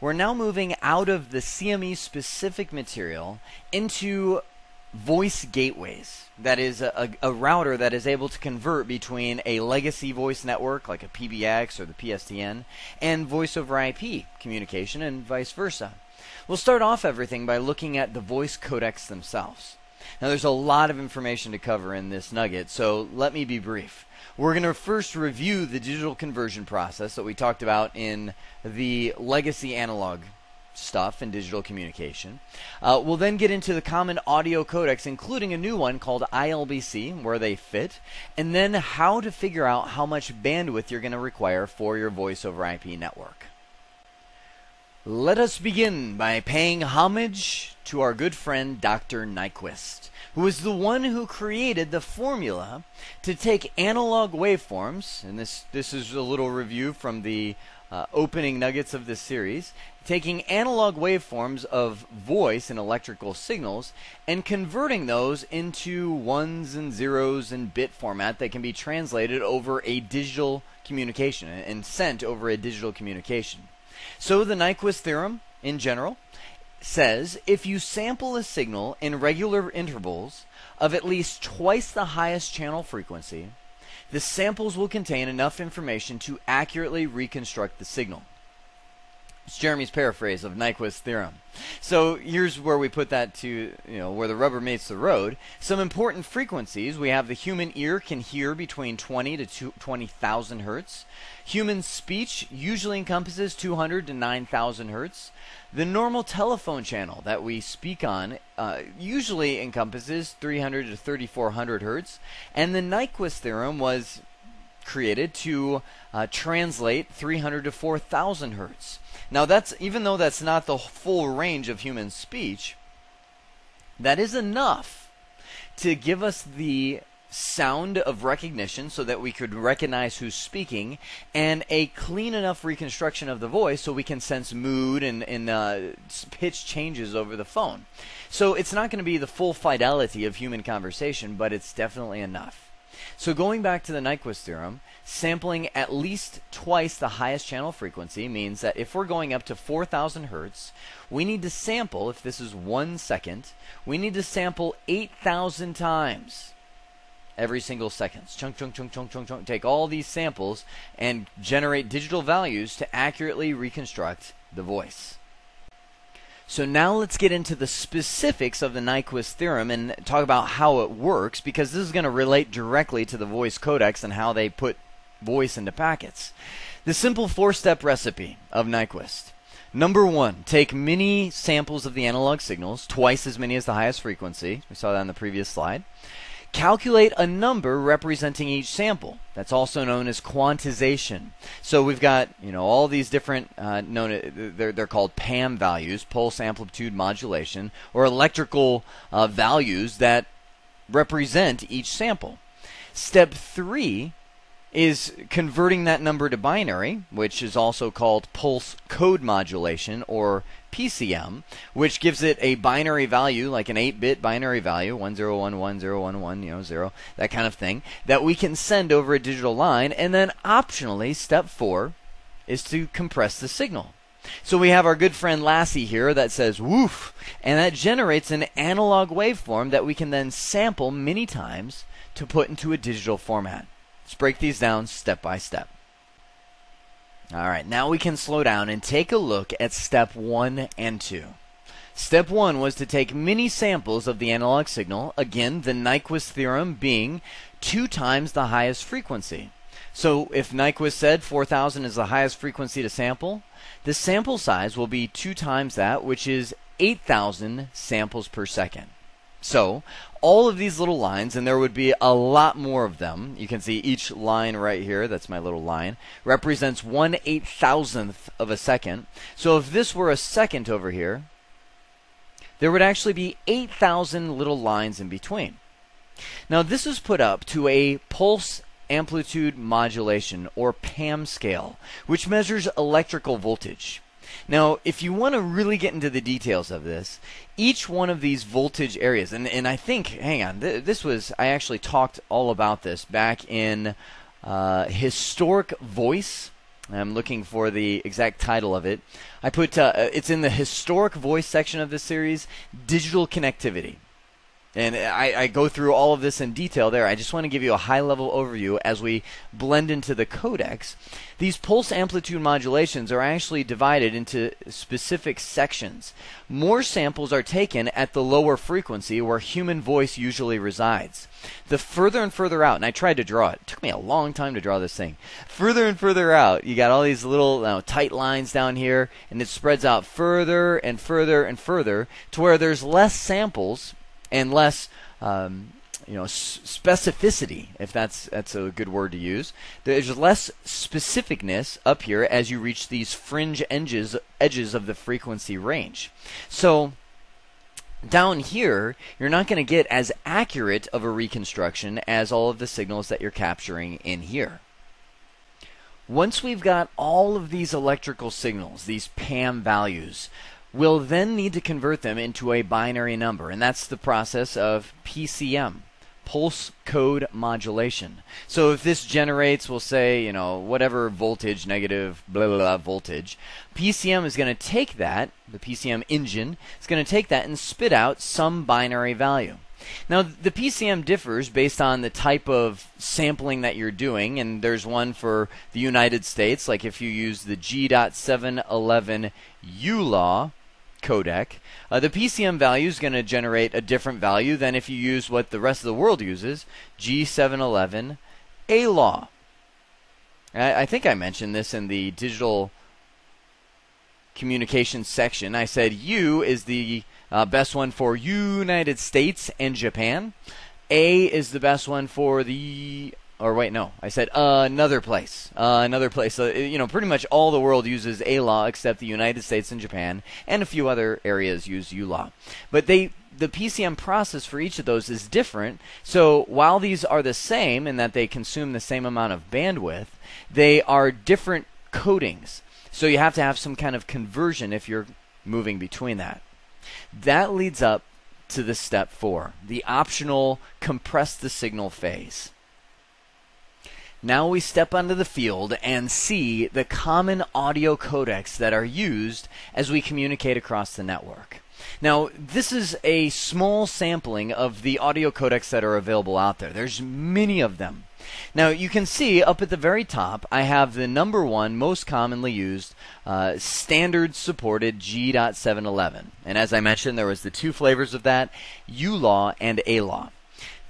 we're now moving out of the CME specific material into voice gateways. That is a, a, a, router that is able to convert between a legacy voice network like a PBX or the PSTN and voice over IP communication and vice versa. We'll start off everything by looking at the voice codecs themselves. Now, there's a lot of information to cover in this nugget, so let me be brief. We're going to first review the digital conversion process that we talked about in the legacy analog stuff and digital communication. Uh, we'll then get into the common audio codecs, including a new one called ILBC, where they fit, and then how to figure out how much bandwidth you're going to require for your voice over IP network. Let us begin by paying homage to our good friend Dr. Nyquist who was the one who created the formula to take analog waveforms, and this, this is a little review from the uh, opening nuggets of this series, taking analog waveforms of voice and electrical signals and converting those into ones and zeros in bit format that can be translated over a digital communication and sent over a digital communication. So the Nyquist theorem in general says if you sample a signal in regular intervals of at least twice the highest channel frequency, the samples will contain enough information to accurately reconstruct the signal. It's Jeremy's paraphrase of Nyquist's theorem. So here's where we put that to, you know, where the rubber meets the road. Some important frequencies we have the human ear can hear between 20 to 20,000 hertz. Human speech usually encompasses 200 to 9,000 hertz. The normal telephone channel that we speak on uh, usually encompasses 300 to 3400 hertz, and the Nyquist theorem was created to uh, translate 300 to 4000 hertz. Now that's even though that's not the full range of human speech, that is enough to give us the sound of recognition so that we could recognize who's speaking, and a clean enough reconstruction of the voice so we can sense mood and, and uh, pitch changes over the phone. So it's not going to be the full fidelity of human conversation, but it's definitely enough. So going back to the Nyquist theorem, sampling at least twice the highest channel frequency means that if we're going up to 4000 hertz, we need to sample, if this is one second, we need to sample 8,000 times every single second. Chunk, chunk, chunk, chunk, chunk, chunk. Take all these samples and generate digital values to accurately reconstruct the voice. So now let's get into the specifics of the Nyquist theorem and talk about how it works because this is going to relate directly to the voice codecs and how they put voice into packets. The simple four-step recipe of Nyquist. Number one, take many samples of the analog signals, twice as many as the highest frequency. We saw that in the previous slide. Calculate a number representing each sample. That's also known as quantization. So we've got you know all these different uh, known they're they're called PAM values, pulse amplitude modulation, or electrical uh, values that represent each sample. Step three is converting that number to binary, which is also called pulse code modulation or PCM, which gives it a binary value, like an 8-bit binary value, 1011, you know, 0, that kind of thing, that we can send over a digital line. And then optionally, step 4 is to compress the signal. So we have our good friend Lassie here that says woof, and that generates an analog waveform that we can then sample many times to put into a digital format. Let's break these down step by step. All right, now we can slow down and take a look at step one and two. Step one was to take many samples of the analog signal, again, the Nyquist theorem being two times the highest frequency. So if Nyquist said 4000 is the highest frequency to sample, the sample size will be two times that, which is 8000 samples per second. So all of these little lines, and there would be a lot more of them. You can see each line right here, that's my little line, represents one eight thousandth of a second. So if this were a second over here, there would actually be 8,000 little lines in between. Now this is put up to a pulse amplitude modulation, or PAM scale, which measures electrical voltage. Now, if you want to really get into the details of this, each one of these voltage areas, and, and I think, hang on, th- this was, I actually talked all about this back in uh, Historic Voice I'm looking for the exact title of it. I put uh, it's in the historic voice section of this series, digital connectivity. And I, I, go through all of this in detail there. I just want to give you a high level overview as we blend into the codecs. These pulse amplitude modulations are actually divided into specific sections. More samples are taken at the lower frequency where human voice usually resides. The further and further out, and I tried to draw it, it took me a long time to draw this thing. Further and further out, you got all these little you know, tight lines down here, and it spreads out further and further and further to where there's less samples and less um, you know specificity if that's that's a good word to use. There's less specificness up here as you reach these fringe edges edges of the frequency range. So down here you're not going to get as accurate of a reconstruction as all of the signals that you're capturing in here. Once we've got all of these electrical signals these PAM values will then need to convert them into a binary number, and that's the process of PCM. Pulse code modulation. So if this generates, we'll say, you know, whatever voltage, negative, blah, blah, blah voltage, PCM is going to take that, the PCM engine, is going to take that and spit out some binary value. Now, the PCM differs based on the type of sampling that you're doing, and there's one for the United States, like if you use the G.711 ULAW codec, uh, the PCM value is going to generate a different value than if you use what the rest of the world uses, G711 ALAW. I, I think I mentioned this in the digital communications section. I said U is the uh, best one for United States and Japan. A is the best one for the or wait, no, I said uh, another place, uh, another place. You know, pretty much all the world uses a law except the United States and Japan, and a few other areas use U law. But they, the PCM process for each of those is different. So while these are the same in that they consume the same amount of bandwidth, they are different codings. So you have to have some kind of conversion if you're moving between that. That leads up to the step four, the optional compress the signal phase. Now we step onto the field and see the common audio codecs that are used as we communicate across the network. Now, this is a small sampling of the audio codecs that are available out there. There's many of them. Now, you can see up at the very top, I have the number one most commonly used uh, standard supported G.711. And as I mentioned, there was the two flavors of that, ULAW and ALAW.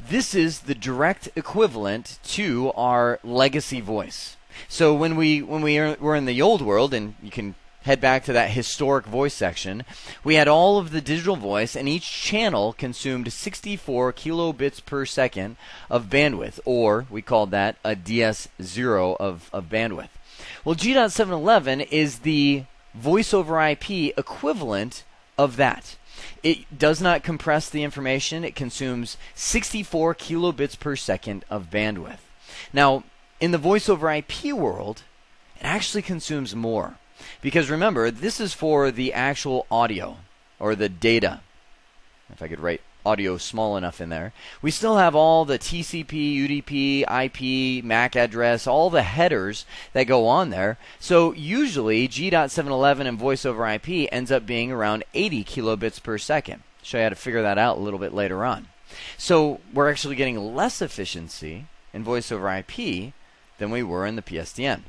This is the direct equivalent to our legacy voice. So when we when we were in the old world, and you can head back to that historic voice section, we had all of the digital voice, and each channel consumed 64 kilobits per second of bandwidth, or we called that a DS0 of, of bandwidth. Well, G.711 is the voice over IP equivalent of that. It does not compress the information. It consumes 64 kilobits per second of bandwidth. Now, in the voice over IP world, it actually consumes more. Because remember, this is for the actual audio or the data. If I could write audio small enough in there. We still have all the TCP, UDP, IP, MAC address, all the headers that go on there. So usually G.711 and voice over IP ends up being around 80 kilobits per second. Show you how to figure that out a little bit later on. So we're actually getting less efficiency in voice over IP than we were in the PSTN.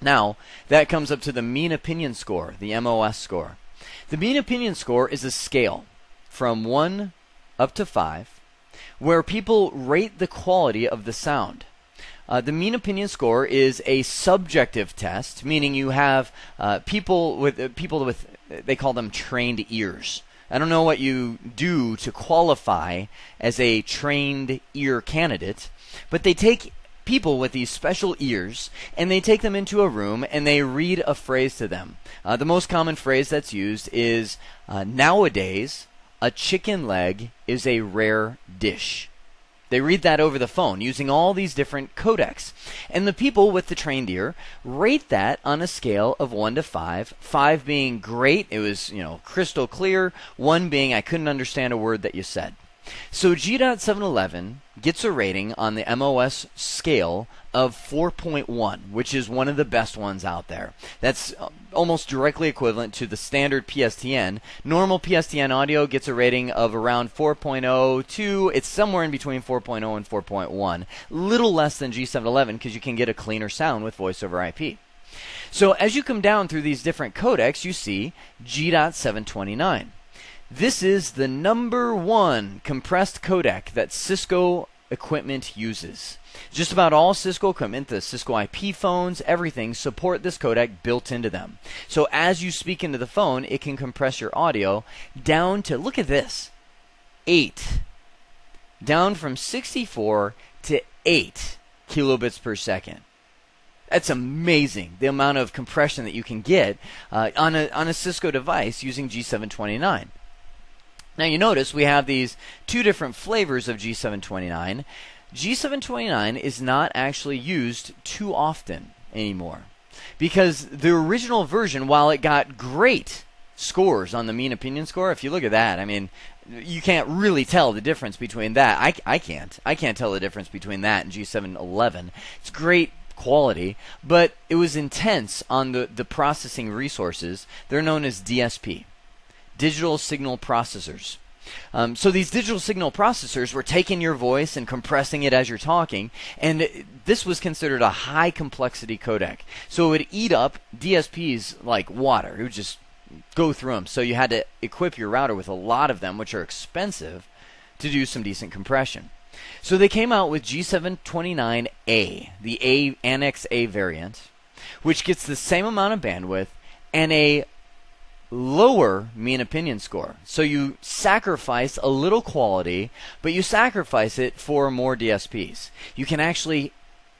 Now, that comes up to the mean opinion score, the MOS score. The mean opinion score is a scale from 1 up to 5 where people rate the quality of the sound. Uh, the mean opinion score is a subjective test, meaning you have uh, people with uh, people with they call them trained ears. I don't know what you do to qualify as a trained ear candidate, but they take people with these special ears and they take them into a room and they read a phrase to them. Uh, the most common phrase that's used is uh, nowadays a chicken leg is a rare dish. They read that over the phone using all these different codecs. And the people with the trained ear rate that on a scale of 1 to 5, 5 being great, it was, you know, crystal clear, 1 being I couldn't understand a word that you said. So G.711 gets a rating on the MOS scale of 4.1, which is one of the best ones out there. That's uh, almost directly equivalent to the standard PSTN. Normal PSTN audio gets a rating of around 4.02. it's somewhere in between 4.0 and 4.1. Little less than G711 because you can get a cleaner sound with voice over IP. So as you come down through these different codecs, you see G.729. This is the number one compressed codec that Cisco equipment uses. Just about all Cisco equipment, the Cisco IP phones, everything support this codec built into them. So as you speak into the phone, it can compress your audio down to, look at this, 8. Down from 64 to 8 kilobits per second. That's amazing, the amount of compression that you can get uh, on, a, on a Cisco device using G729. Now you notice we have these two different flavors of G729. G729 is not actually used too often anymore because the original version, while it got great scores on the mean opinion score, if you look at that, I mean, you can't really tell the difference between that. I, I can't. I can't tell the difference between that and G711. It's great quality, but it was intense on the, the processing resources. They're known as DSP digital signal processors. Um, so these digital signal processors were taking your voice and compressing it as you're talking, and this was considered a high complexity codec. So it would eat up DSPs like water. It would just go through them. So you had to equip your router with a lot of them, which are expensive, to do some decent compression. So they came out with G729A, the A Annex A variant, which gets the same amount of bandwidth and a lower mean opinion score. So you sacrifice a little quality, but you sacrifice it for more DSPs. You can actually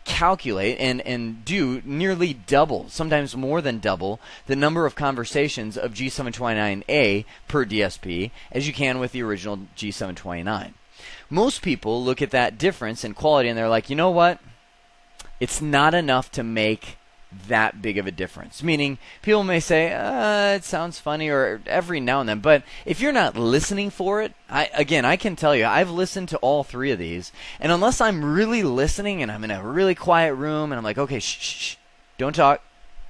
calculate and, and do nearly double, sometimes more than double, the number of conversations of G729A per DSP as you can with the original G729. Most people look at that difference in quality and they're like, you know what? It's not enough to make that big of a difference. Meaning, people may say, uh, it sounds funny, or every now and then. But if you're not listening for it, I, again, I can tell you, I've listened to all three of these, and unless I'm really listening and I'm in a really quiet room and I'm like, okay, shh, shh, shh don't talk.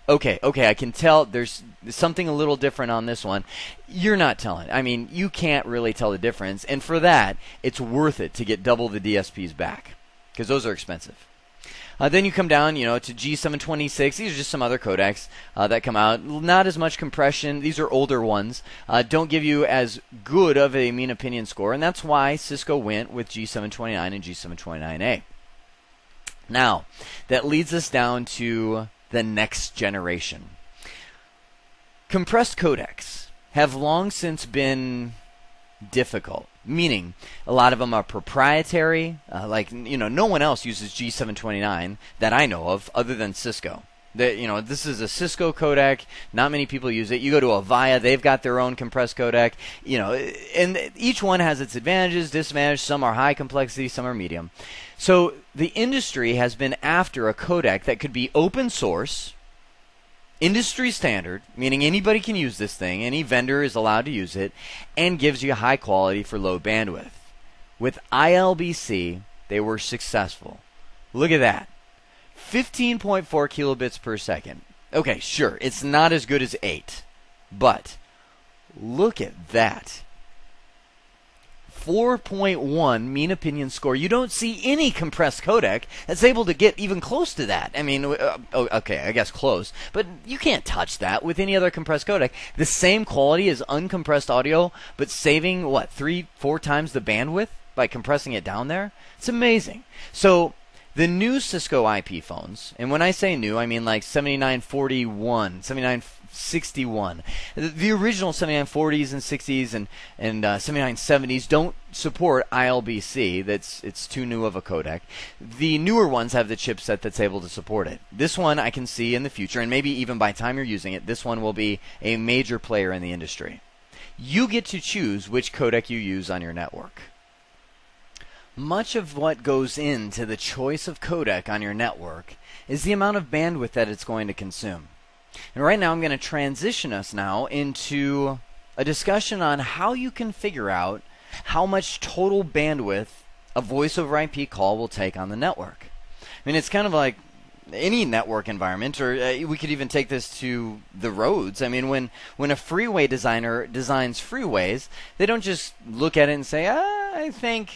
Okay, okay, I can tell there's something a little different on this one. You're not telling. I mean, you can't really tell the difference, and for that, it's worth it to get double the DSPs back because those are expensive. Uh, then you come down, you know, to G726. These are just some other codecs uh, that come out. Not as much compression. These are older ones. Uh, don't give you as good of a mean opinion score, and that's why Cisco went with G729 and G729A. Now, that leads us down to the next generation. Compressed codecs have long since been difficult. Meaning, a lot of them are proprietary. Uh, like you know, no one else uses G729 that I know of, other than Cisco. That you know, this is a Cisco codec. Not many people use it. You go to Avaya, they've got their own compressed codec. You know, and each one has its advantages, disadvantages. Some are high complexity, some are medium. So the industry has been after a codec that could be open source industry standard, meaning anybody can use this thing, any vendor is allowed to use it, and gives you high quality for low bandwidth. With ILBC, they were successful. Look at that 15.4 kilobits per second. Okay, sure, it's not as good as 8, but look at that. 4.1 mean opinion score. You don't see any compressed codec that's able to get even close to that. I mean, uh, oh, okay, I guess close, but you can't touch that with any other compressed codec. The same quality as uncompressed audio, but saving what three, four times the bandwidth by compressing it down there. It's amazing. So the new Cisco IP phones, and when I say new, I mean like 7941, 7961. The, the original 7940s and 60s and and uh, 7970s don't support ILBC. That's it's too new of a codec. The newer ones have the chipset that's able to support it. This one I can see in the future, and maybe even by time you're using it, this one will be a major player in the industry. You get to choose which codec you use on your network. Much of what goes into the choice of codec on your network is the amount of bandwidth that it's going to consume. And right now I'm going to transition us now into a discussion on how you can figure out how much total bandwidth a voice over IP call will take on the network. I mean, it's kind of like any network environment, or uh, we could even take this to the roads. I mean, when when a freeway designer designs freeways, they don't just look at it and say, ah, "I think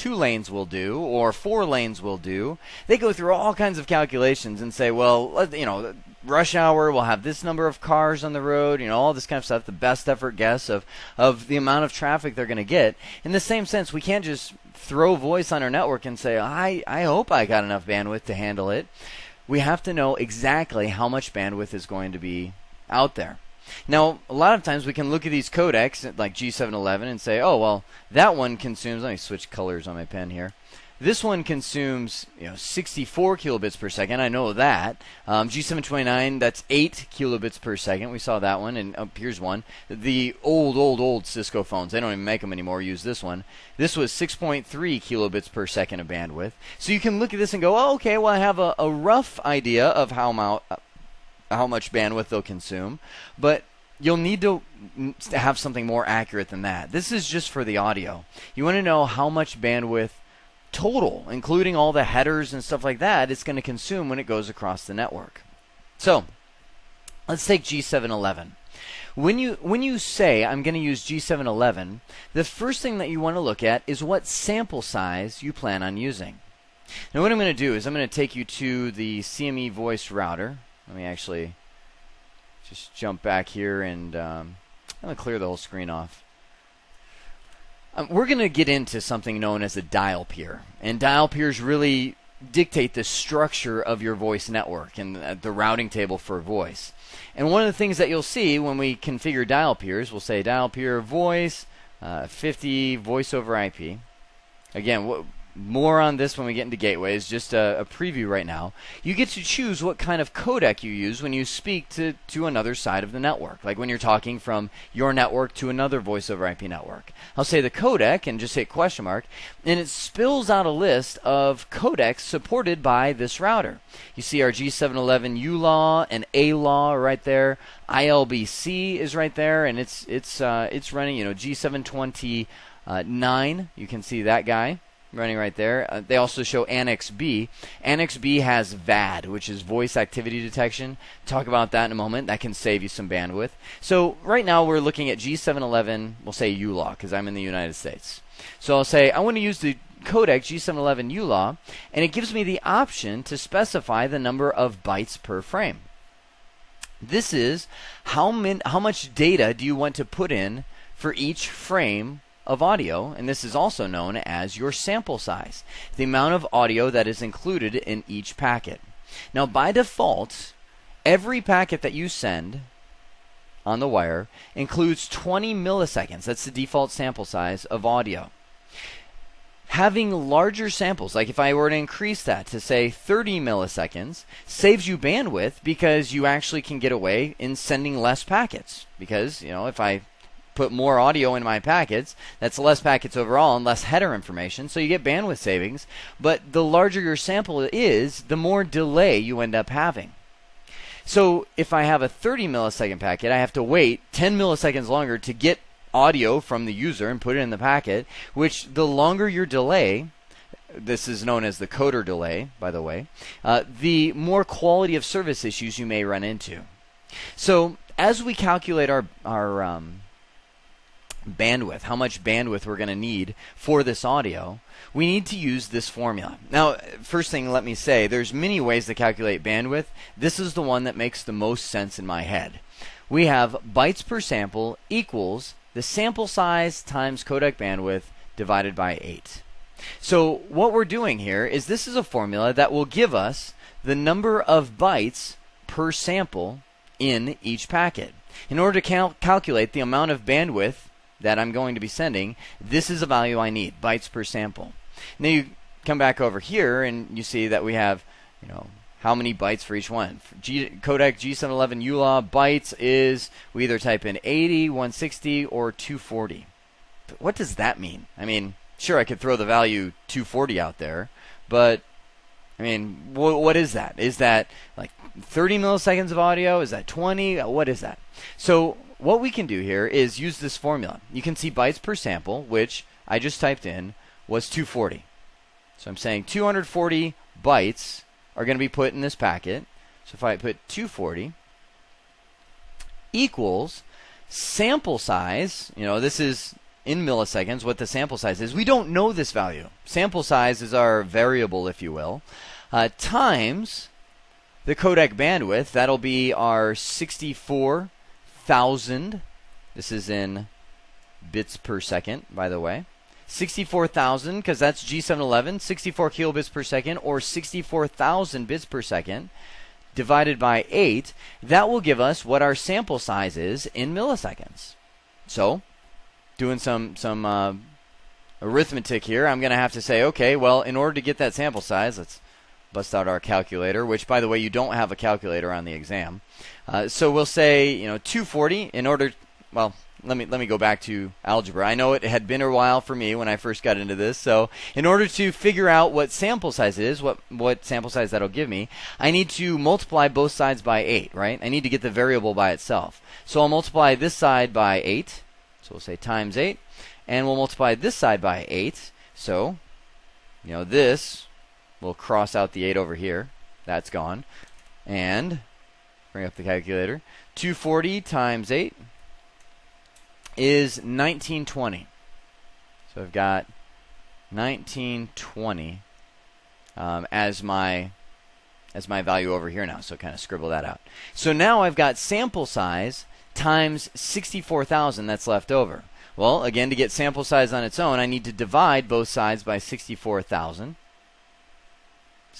two lanes will do or four lanes will do." They go through all kinds of calculations and say, "Well, you know, rush hour will have this number of cars on the road, you know, all this kind of stuff, the best effort guess of, of the amount of traffic they're going to get. In the same sense, we can't just throw voice on our network and say, I, I hope I got enough bandwidth to handle it. We have to know exactly how much bandwidth is going to be out there. Now, a lot of times we can look at these codecs like G711 and say, oh, well, that one consumes, let me switch colors on my pen here. This one consumes you know 64 kilobits per second. I know that. Um, G729 that's 8 kilobits per second. We saw that one, and oh, here's one. The old, old, old Cisco phones. They don't even make them anymore. Use this one. This was 6.3 kilobits per second of bandwidth. So you can look at this and go, oh, okay. Well, I have a, a rough idea of how how much bandwidth they'll consume, but you'll need to have something more accurate than that. This is just for the audio. You want to know how much bandwidth total, including all the headers and stuff like that, it's going to consume when it goes across the network. So, let's take G711. When you when you say I'm going to use G711, the first thing that you want to look at is what sample size you plan on using. Now what I'm going to do is I'm going to take you to the CME voice router. Let me actually just jump back here and um, I'm to clear the whole screen off. Um, we're going to get into something known as a dial peer, and dial peers really dictate the structure of your voice network and the routing table for voice. And one of the things that you'll see when we configure dial peers, we'll say dial peer voice, uh, 50 voice over IP. Again, what more on this when we get into gateways, just a, a, preview right now. You get to choose what kind of codec you use when you speak to, to another side of the network, like when you're talking from your network to another voice over IP network. I'll say the codec and just hit question mark, and it spills out a list of codecs supported by this router. You see our G711 ULAW and ALAW right there. ILBC is right there, and it's it's uh, it's running you know G720 uh, 9. You can see that guy running right there. Uh, they also show Annex B. Annex B has VAD, which is voice activity detection. Talk about that in a moment. That can save you some bandwidth. So right now we're looking at G711. We'll say ULAW because I'm in the United States. So I'll say I want to use the codec G711 ULAW, and it gives me the option to specify the number of bytes per frame. This is how min- how much data do you want to put in for each frame of audio, and this is also known as your sample size, the amount of audio that is included in each packet. Now, by default, every packet that you send on the wire includes 20 milliseconds. That's the default sample size of audio. Having larger samples, like if I were to increase that to say 30 milliseconds, saves you bandwidth because you actually can get away in sending less packets. Because, you know, if I put more audio in my packets. That's less packets overall and less header information, so you get bandwidth savings. But the larger your sample is, the more delay you end up having. So if I have a 30 millisecond packet, I have to wait 10 milliseconds longer to get audio from the user and put it in the packet, which the longer your delay, this is known as the coder delay, by the way, uh, the more quality of service issues you may run into. So as we calculate our our um, bandwidth, how much bandwidth we're going to need for this audio, we need to use this formula. Now, first thing let me say, there's many ways to calculate bandwidth. This is the one that makes the most sense in my head. We have bytes per sample equals the sample size times codec bandwidth divided by 8. So what we're doing here is this is a formula that will give us the number of bytes per sample in each packet. In order to cal- calculate the amount of bandwidth that I'm going to be sending, this is a value I need, bytes per sample. Now you come back over here and you see that we have, you know, how many bytes for each one. For G- codec G711 ULAW bytes is we either type in 80, 160, or 240. But what does that mean? I mean, sure, I could throw the value 240 out there, but I mean, wh- what is that? Is that like 30 milliseconds of audio? Is that 20? What is that? So what we can do here is use this formula. You can see bytes per sample, which I just typed in was 240. So I'm saying 240 bytes are going to be put in this packet. So if I put 240 equals sample size, you know, this is in milliseconds what the sample size is. We don't know this value. Sample size is our variable, if you will, uh, times the codec bandwidth. That'll be our 64,000. This is in bits per second, by the way. 64,000, because that's G711, 64 kilobits per second, or 64,000 bits per second, divided by 8. That will give us what our sample size is in milliseconds. So, doing some some uh, arithmetic here, I'm going to have to say, okay, well, in order to get that sample size, let's bust out our calculator. Which, by the way, you don't have a calculator on the exam. Uh, so we'll say, you know, 240 in order. Well, let me let me go back to algebra. I know it had been a while for me when I first got into this. So, in order to figure out what sample size is, what what sample size that'll give me, I need to multiply both sides by 8, right? I need to get the variable by itself. So, I'll multiply this side by 8 so we'll say times 8. And we'll multiply this side by 8. So, you know, this will cross out the 8 over here. That's gone. And bring up the calculator. 240 times 8 is 1920. So I've got 1920 um, as my as my value over here now. So kind of scribble that out. So now I've got sample size times 64,000 that's left over. Well, again, to get sample size on its own, I need to divide both sides by 64,000.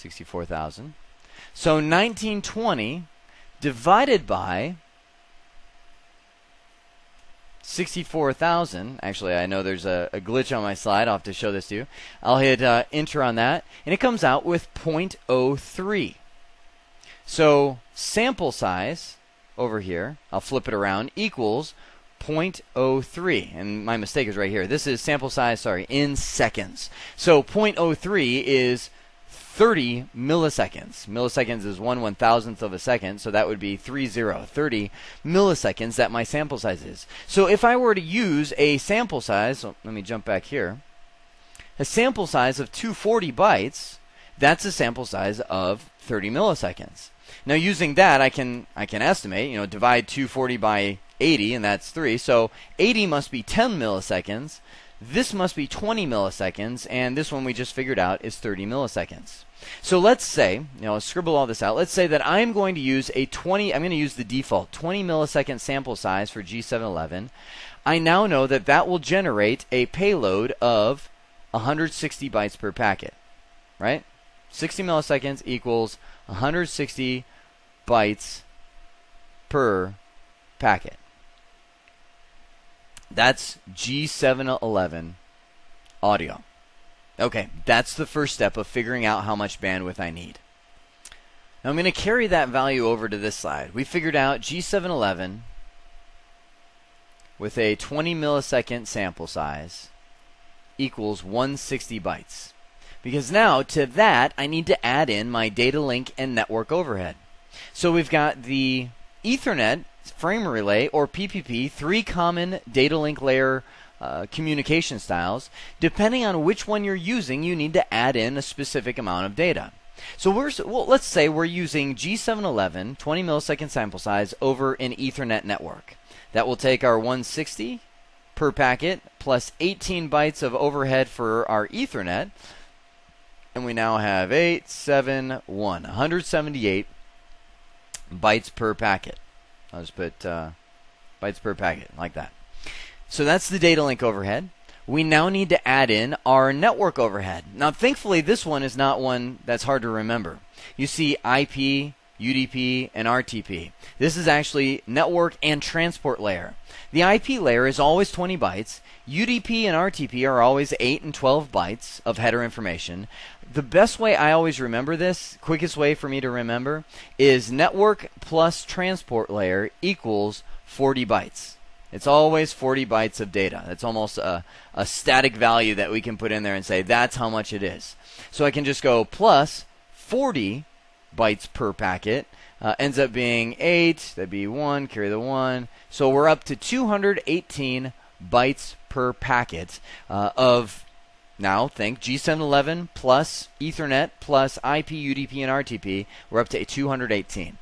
64,000. So 1920 divided by 64,000. Actually, I know there's a, a, glitch on my slide. I'll have to show this to you. I'll hit uh, enter on that, and it comes out with 0.03. So sample size over here, I'll flip it around, equals 0.03. And my mistake is right here. This is sample size, sorry, in seconds. So 0.03 is 30 milliseconds. Milliseconds is 1 one thousandth of a second, so that would be 30, 30 milliseconds that my sample size is. So if I were to use a sample size, so let me jump back here, a sample size of 240 bytes, that's a sample size of 30 milliseconds. Now using that, I can I can estimate. You know, divide 240 by 80, and that's three. So 80 must be 10 milliseconds. This must be 20 milliseconds, and this one we just figured out is 30 milliseconds. So let's say, you know, scribble all this out. Let's say that I'm going to use a 20, I'm going to use the default 20 millisecond sample size for G711. I now know that that will generate a payload of 160 bytes per packet, right? 60 milliseconds equals 160 bytes per packet. That's G711 audio. Okay, that's the first step of figuring out how much bandwidth I need. Now I'm going to carry that value over to this slide. We figured out G711 with a 20 millisecond sample size equals 160 bytes. Because now to that, I need to add in my data link and network overhead. So we've got the Ethernet frame relay or PPP, three common data link layer uh, communication styles. Depending on which one you're using, you need to add in a specific amount of data. So we're well, let's say we're using G711 20 millisecond sample size over an Ethernet network. That will take our 160 per packet plus 18 bytes of overhead for our Ethernet and we now have 871, 178 bytes per packet. I'll just put uh, bytes per packet, like that. So that's the data link overhead. We now need to add in our network overhead. Now, thankfully, this one is not one that's hard to remember. You see IP, UDP, and RTP. This is actually network and transport layer. The IP layer is always 20 bytes. UDP and RTP are always 8 and 12 bytes of header information the best way I always remember this, quickest way for me to remember, is network plus transport layer equals 40 bytes. It's always 40 bytes of data. It's almost a, a static value that we can put in there and say that's how much it is. So I can just go plus 40 bytes per packet. Uh, ends up being 8. That'd be 1, carry the 1. So we're up to 218 bytes per packet uh, of now think G711 plus Ethernet plus IP, UDP, and RTP. We're up to 218.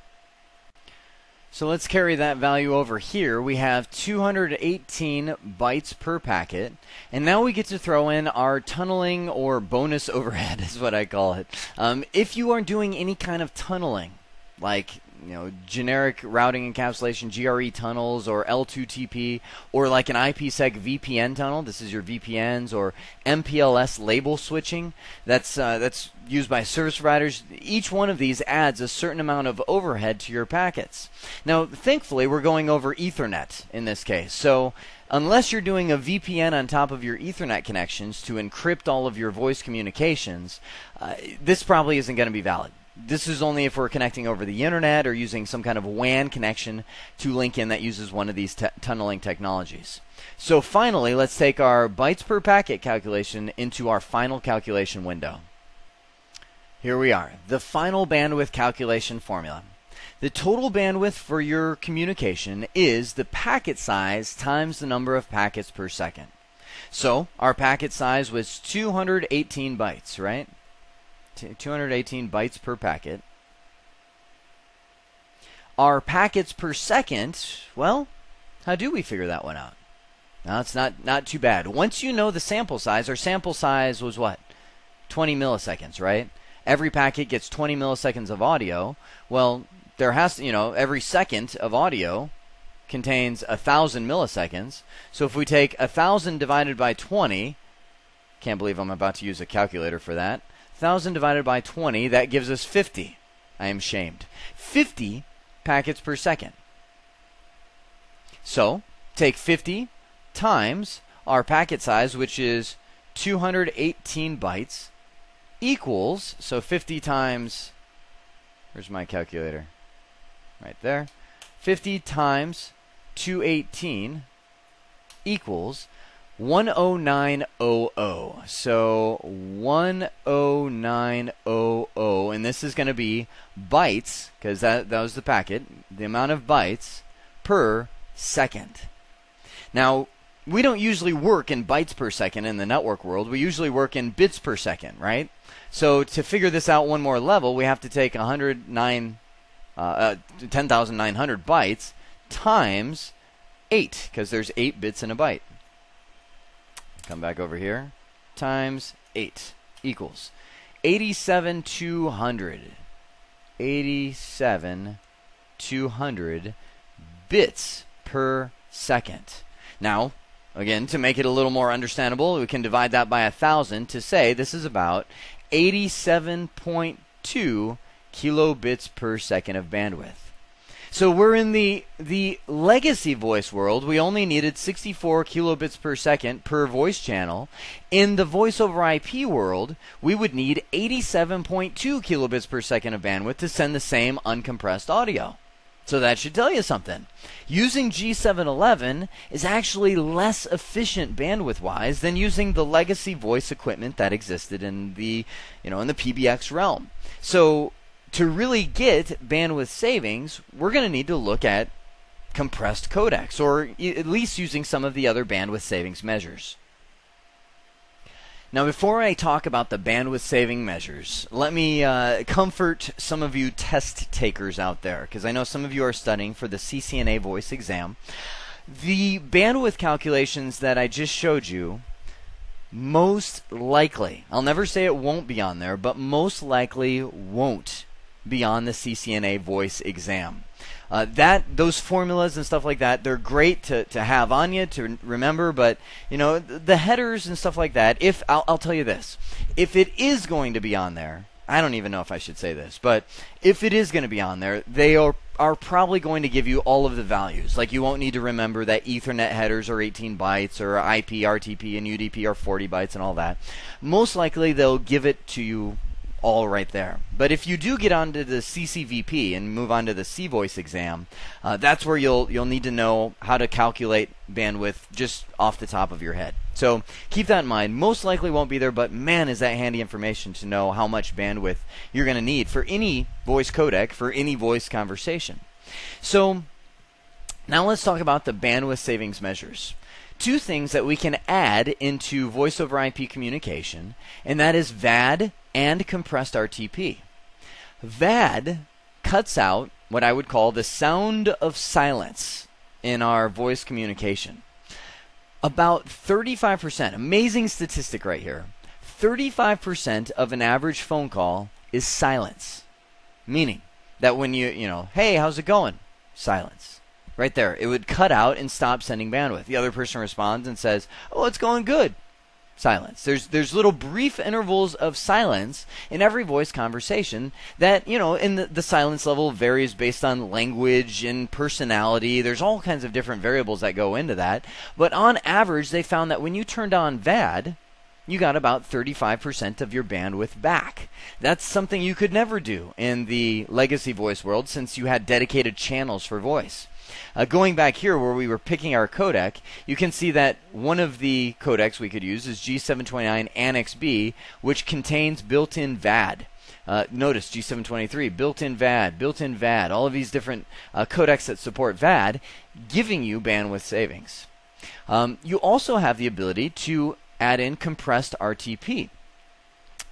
So let's carry that value over here. We have 218 bytes per packet. And now we get to throw in our tunneling or bonus overhead, is what I call it. Um, if you are doing any kind of tunneling, like you know generic routing encapsulation GRE tunnels or L2TP or like an IPsec VPN tunnel. This is your VPNs or MPLS label switching. That's uh, that's used by service providers. Each one of these adds a certain amount of overhead to your packets. Now, thankfully, we're going over Ethernet in this case. So unless you're doing a VPN on top of your Ethernet connections to encrypt all of your voice communications, uh, this probably isn't going to be valid this is only if we're connecting over the internet or using some kind of WAN connection to link in that uses one of these t- tunneling technologies. So finally, let's take our bytes per packet calculation into our final calculation window. Here we are, the final bandwidth calculation formula. The total bandwidth for your communication is the packet size times the number of packets per second. So, our packet size was 218 bytes, right? 218 bytes per packet. Our packets per second, well, how do we figure that one out? Now, it's not, not too bad. Once you know the sample size, our sample size was what? 20 milliseconds, right? Every packet gets 20 milliseconds of audio. Well, there has to, you know, every second of audio contains a thousand milliseconds. So if we take a thousand divided by 20, can't believe I'm about to use a calculator for that. 1,000 divided by 20, that gives us 50. I am shamed. 50 packets per second. So, take 50 times our packet size, which is 218 bytes, equals, so 50 times, where's my calculator? Right there. 50 times 218 equals 10900. So 10900, and this is going to be bytes, because that, that was the packet, the amount of bytes per second. Now, we don't usually work in bytes per second in the network world. We usually work in bits per second, right? So to figure this out one more level, we have to take 109, uh, uh, 10,900 bytes times 8, because there's 8 bits in a byte. Come back over here. Times 8 equals 87,200. 87,200 bits per second. Now, again, to make it a little more understandable, we can divide that by a 1,000 to say this is about 87.2 kilobits per second of bandwidth. So we're in the the legacy voice world. We only needed 64 kilobits per second per voice channel. In the voice over IP world, we would need 87.2 kilobits per second of bandwidth to send the same uncompressed audio. So that should tell you something. Using G711 is actually less efficient bandwidth wise than using the legacy voice equipment that existed in the, you know, in the PBX realm. So to really get bandwidth savings, we're going to need to look at compressed codecs, or at least using some of the other bandwidth savings measures. Now, before I talk about the bandwidth saving measures, let me uh, comfort some of you test takers out there, because I know some of you are studying for the CCNA voice exam. The bandwidth calculations that I just showed you, most likely, I'll never say it won't be on there, but most likely won't beyond the CCNA voice exam. Uh, that those formulas and stuff like that, they're great to, to have on you to remember. But you know the headers and stuff like that. If I'll, I'll tell you this, if it is going to be on there, I don't even know if I should say this, but if it is going to be on there, they are are probably going to give you all of the values. Like you won't need to remember that Ethernet headers are 18 bytes or IP, RTP, and UDP are 40 bytes and all that. Most likely they'll give it to you all right there. But if you do get onto the CCVP and move on to the C voice exam, uh, that's where you'll you'll need to know how to calculate bandwidth just off the top of your head. So keep that in mind. Most likely won't be there, but man, is that handy information to know how much bandwidth you're going to need for any voice codec for any voice conversation. So now let's talk about the bandwidth savings measures. two things that we can add into voice over IP communication, and that is VAD and compressed RTP. VAD cuts out what I would call the sound of silence in our voice communication. About 35%, amazing statistic right here. 35% of an average phone call is silence. Meaning that when you, you know, hey, how's it going? Silence. Right there. It would cut out and stop sending bandwidth. The other person responds and says, oh, it's going good silence. There's there's little brief intervals of silence in every voice conversation that, you know, and the, the silence level varies based on language and personality. There's all kinds of different variables that go into that. But on average, they found that when you turned on VAD, you got about 35% of your bandwidth back. That's something you could never do in the legacy voice world since you had dedicated channels for voice. Uh, going back here where we were picking our codec, you can see that one of the codecs we could use is G729 Annex B, which contains built-in VAD. Uh, notice G723, built-in VAD, built-in VAD, all of these different uh, codecs that support VAD, giving you bandwidth savings. Um, you also have the ability to add in compressed RTP.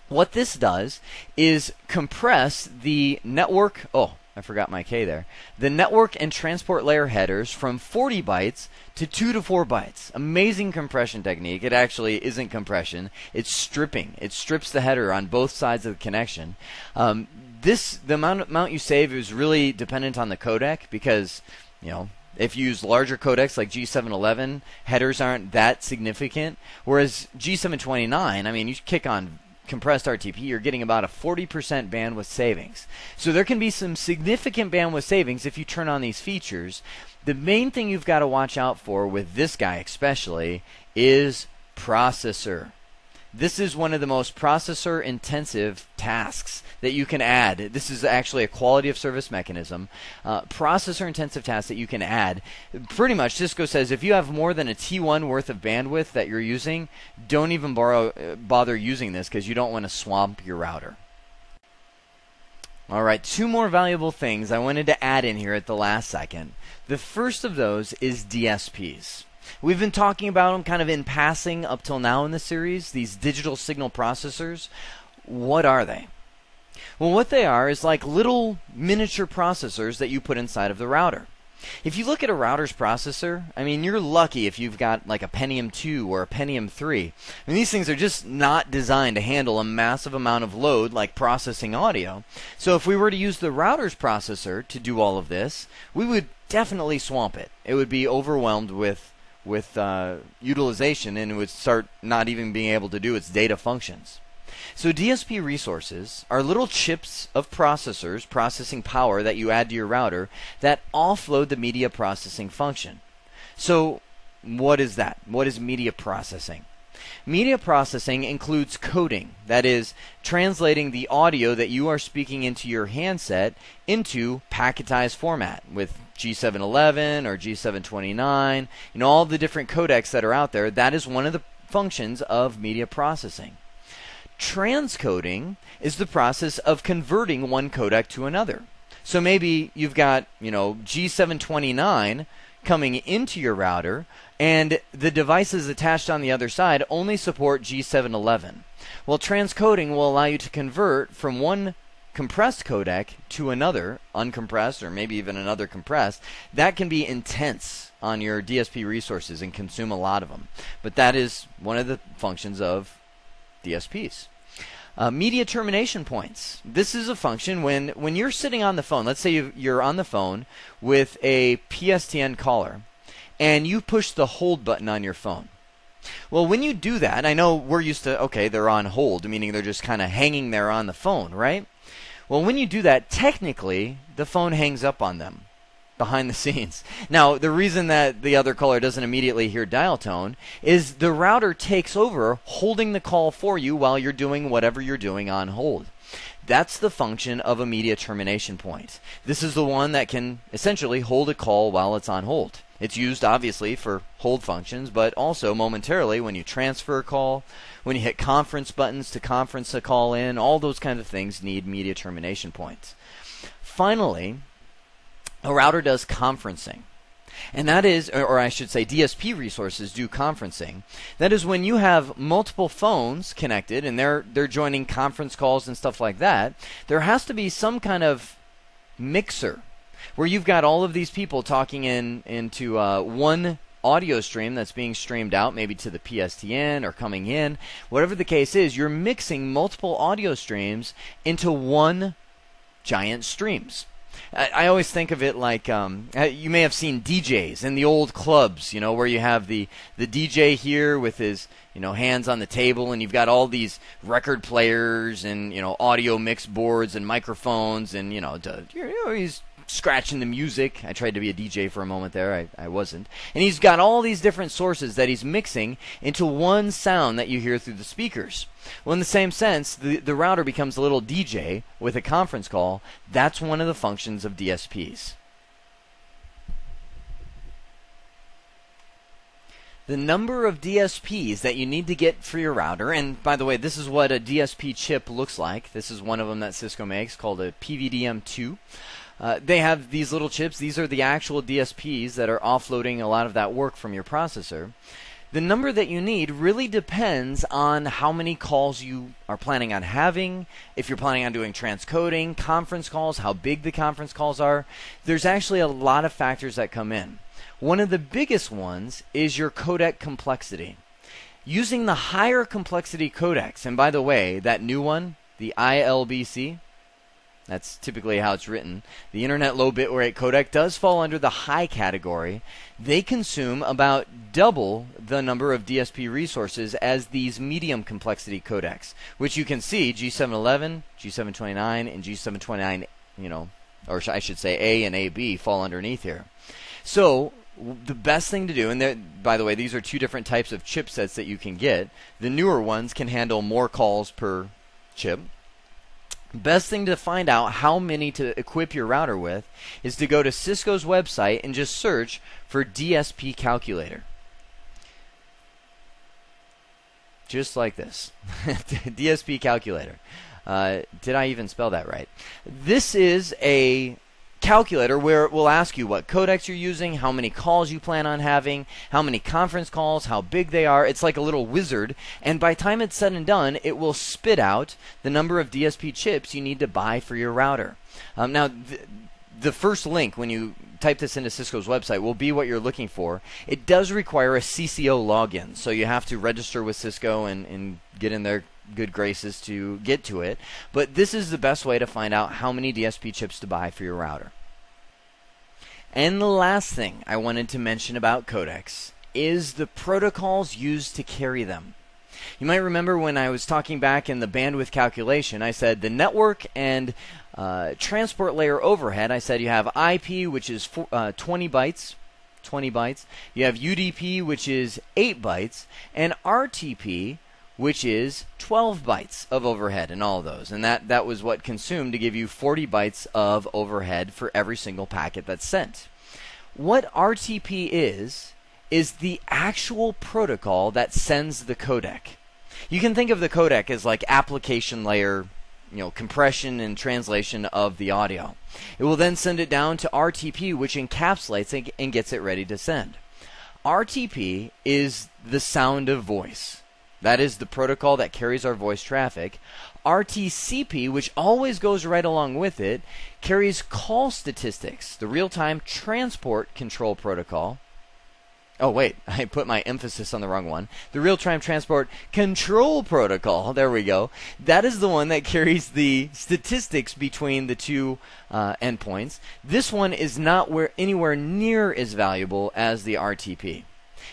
What this does is compress the network. Oh, I forgot my K there. The network and transport layer headers from 40 bytes to 2 to 4 bytes. Amazing compression technique. It actually isn't compression, it's stripping. It strips the header on both sides of the connection. Um, this the amount, amount you save is really dependent on the codec because, you know, if you use larger codecs like G711, headers aren't that significant. Whereas G729, I mean, you kick on compressed RTP, you're getting about a 40% bandwidth savings. So there can be some significant bandwidth savings if you turn on these features. The main thing you've got to watch out for with this guy especially is processor. This is one of the most processor intensive tasks that you can add. This is actually a quality of service mechanism. Uh, processor intensive tasks that you can add. Pretty much, Cisco says if you have more than a T1 worth of bandwidth that you're using, don't even borrow, uh, bother using this because you don't want to swamp your router. All right, two more valuable things I wanted to add in here at the last second. The first of those is DSPs. We've been talking about them kind of in passing up till now in the series, these digital signal processors. What are they? Well, what they are is like little miniature processors that you put inside of the router. If you look at a router's processor, I mean, you're lucky if you've got like a Pentium 2 or a Pentium 3. I mean, these things are just not designed to handle a massive amount of load like processing audio. So if we were to use the router's processor to do all of this, we would definitely swamp it. It would be overwhelmed with with uh, utilization and it would start not even being able to do its data functions. So DSP resources are little chips of processors, processing power that you add to your router that offload the media processing function. So what is that? What is media processing? Media processing includes coding, that is, translating the audio that you are speaking into your handset into packetized format with G711 or G729, you know, all the different codecs that are out there. That is one of the functions of media processing. Transcoding is the process of converting one codec to another. So maybe you've got, you know, G729 coming into your router, and the devices attached on the other side only support G711. Well, transcoding will allow you to convert from one compressed codec to another uncompressed or maybe even another compressed, that can be intense on your DSP resources and consume a lot of them. But that is one of the functions of DSPs. Uh, media termination points. This is a function when, when you're sitting on the phone. Let's say you, you're on the phone with a PSTN caller and you push the hold button on your phone. Well, when you do that, I know we're used to, okay, they're on hold, meaning they're just kind of hanging there on the phone, right? Well, when you do that, technically, the phone hangs up on them behind the scenes. Now, the reason that the other caller doesn't immediately hear dial tone is the router takes over holding the call for you while you're doing whatever you're doing on hold. That's the function of a media termination point. This is the one that can essentially hold a call while it's on hold. It's used obviously for hold functions, but also momentarily when you transfer a call, when you hit conference buttons to conference a call in, all those kinds of things need media termination points. Finally, a router does conferencing. And that is, or I should say, DSP resources do conferencing. That is when you have multiple phones connected and they're they're joining conference calls and stuff like that. There has to be some kind of mixer where you've got all of these people talking in into uh, one audio stream that's being streamed out, maybe to the PSTN or coming in. Whatever the case is, you're mixing multiple audio streams into one giant streams. I, always think of it like um, uh, you may have seen DJs in the old clubs, you know, where you have the, the DJ here with his you know hands on the table, and you've got all these record players and you know audio mix boards and microphones, and you know, you know he's scratching the music. I tried to be a DJ for a moment there. I, I wasn't. And he's got all these different sources that he's mixing into one sound that you hear through the speakers. Well, in the same sense, the, the router becomes a little DJ with a conference call. That's one of the functions of DSPs. the number of DSPs that you need to get for your router, and by the way, this is what a DSP chip looks like. This is one of them that Cisco makes called a PVDM2. Uh, they have these little chips. These are the actual DSPs that are offloading a lot of that work from your processor. The number that you need really depends on how many calls you are planning on having, if you're planning on doing transcoding, conference calls, how big the conference calls are. There's actually a lot of factors that come in. One of the biggest ones is your codec complexity. Using the higher complexity codecs, and by the way, that new one, the ILBC, that's typically how it's written. The Internet Low Bitrate Codec does fall under the high category. They consume about double the number of DSP resources as these medium complexity codecs, which you can see G711, G729, and G729, you know, or I should say A and AB fall underneath here. So the best thing to do, and by the way, these are two different types of chipsets that you can get. The newer ones can handle more calls per chip Best thing to find out how many to equip your router with is to go to Cisco's website and just search for DSP calculator. Just like this DSP calculator. Uh, did I even spell that right? This is a calculator where it will ask you what codecs you're using, how many calls you plan on having, how many conference calls, how big they are. It's like a little wizard, and by time it's said and done, it will spit out the number of DSP chips you need to buy for your router. Um, now, th- the first link when you type this into Cisco's website will be what you're looking for. It does require a CCO login, so you have to register with Cisco and, and get in their good graces to get to it. But this is the best way to find out how many DSP chips to buy for your router. And the last thing I wanted to mention about codecs is the protocols used to carry them. You might remember when I was talking back in the bandwidth calculation, I said the network and uh, transport layer overhead. I said you have IP, which is four, uh, 20 bytes, 20 bytes. You have UDP, which is 8 bytes, and RTP, which is 12 bytes of overhead in all those. And that, that was what consumed to give you 40 bytes of overhead for every single packet that's sent. What RTP is, is the actual protocol that sends the codec. You can think of the codec as like application layer, you know, compression and translation of the audio. It will then send it down to RTP, which encapsulates it and gets it ready to send. RTP is the sound of voice. That is the protocol that carries our voice traffic. RTCP, which always goes right along with it, carries call statistics, the real time transport control protocol. Oh, wait, I put my emphasis on the wrong one. The real time transport control protocol, there we go. That is the one that carries the statistics between the two uh, endpoints. This one is not where, anywhere near as valuable as the RTP.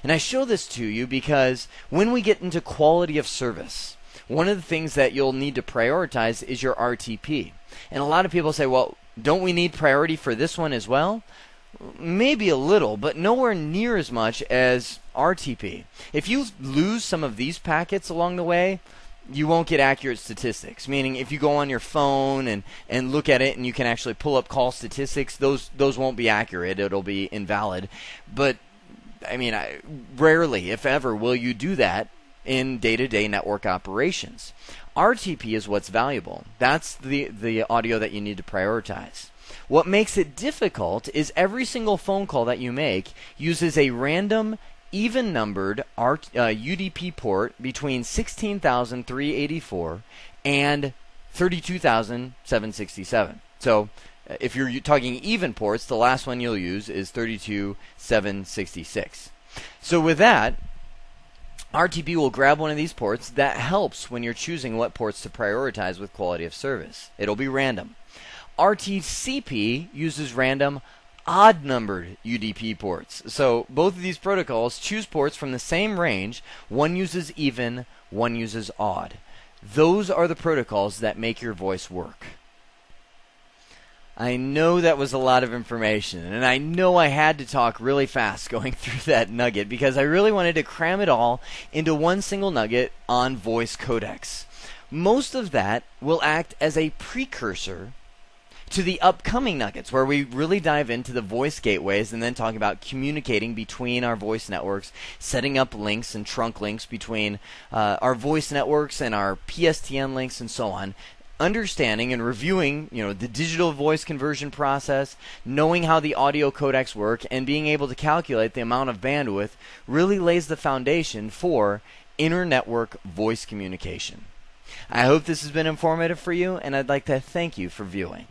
And I show this to you because when we get into quality of service, one of the things that you'll need to prioritize is your RTP. And a lot of people say, well, don't we need priority for this one as well? Maybe a little, but nowhere near as much as RTP. If you lose some of these packets along the way, you won't get accurate statistics. Meaning, if you go on your phone and, and look at it and you can actually pull up call statistics, those those won't be accurate. It'll be invalid. But I mean, I, rarely, if ever, will you do that in day-to-day network operations. RTP is what's valuable. That's the the audio that you need to prioritize. What makes it difficult is every single phone call that you make uses a random even numbered uh, UDP port between 16,384 and 32,767. So Uh, if you're talking even ports, the last one you'll use is 32766. So with that, RTP will grab one of these ports. That helps when you're choosing what ports to prioritize with quality of service. It'll be random. RTCP uses random odd numbered UDP ports. So both of these protocols choose ports from the same range. One uses even, one uses odd. Those are the protocols that make your voice work. I know that was a lot of information, and I know I had to talk really fast going through that nugget because I really wanted to cram it all into one single nugget on voice codecs. Most of that will act as a precursor to the upcoming nuggets where we really dive into the voice gateways and then talk about communicating between our voice networks, setting up links and trunk links between uh, our voice networks and our PSTN links and so on understanding and reviewing, you know, the digital voice conversion process, knowing how the audio codecs work, and being able to calculate the amount of bandwidth really lays the foundation for inter-network voice communication. I hope this has been informative for you, and I'd like to thank you for viewing.